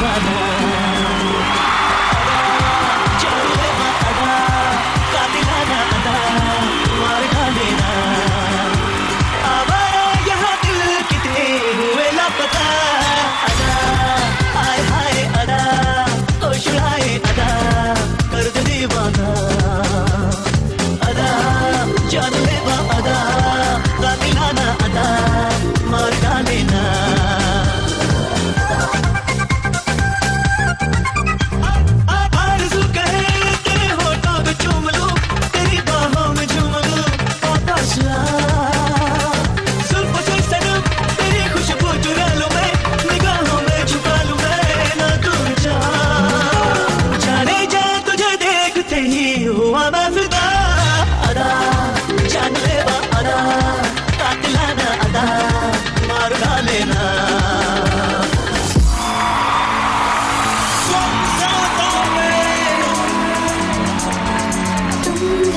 Bible.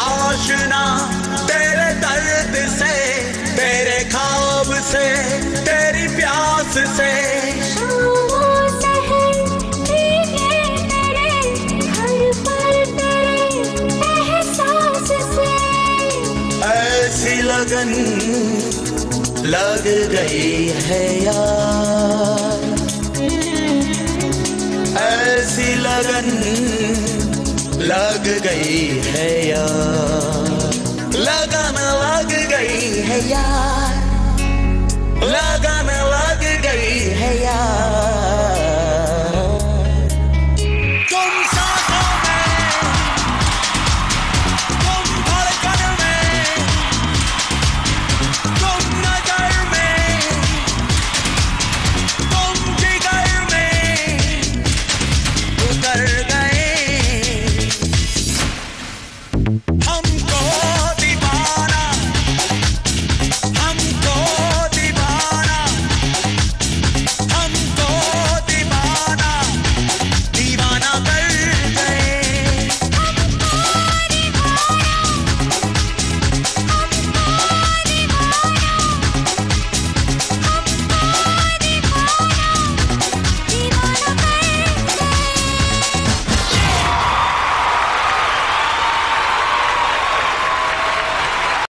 आशना तेरे दर्द से तेरे खाब से तेरी प्यास से। ऐसी लगन लग गई है यार। ऐसी लगन लग गई है यार। लगाना लग गई है यार। लगा